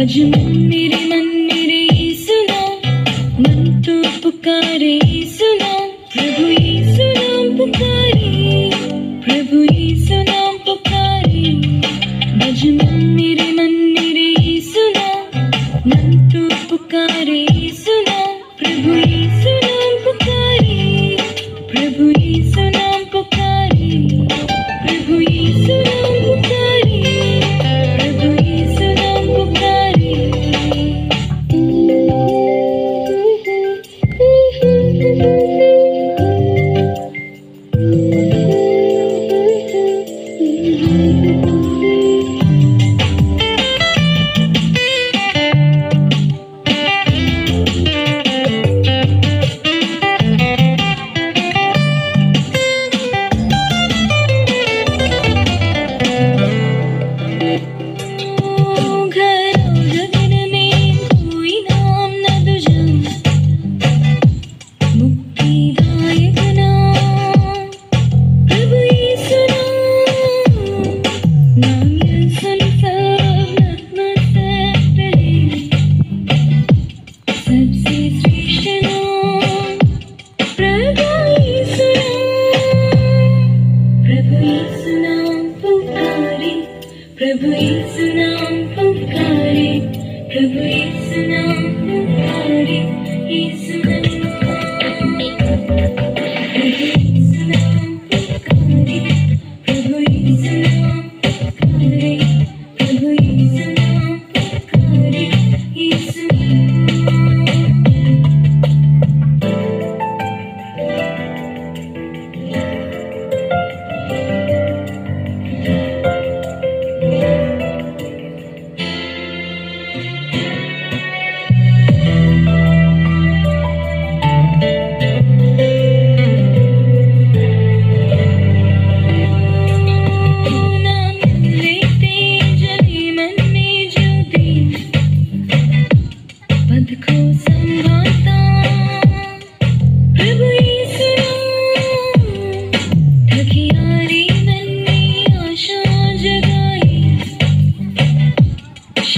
भज मेरे Isn't I'm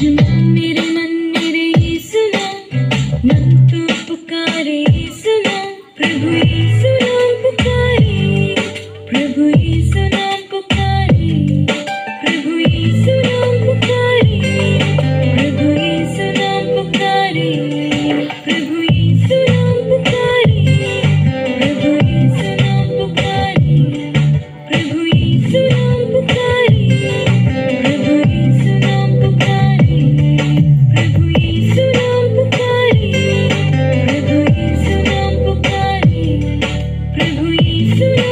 you Yeah.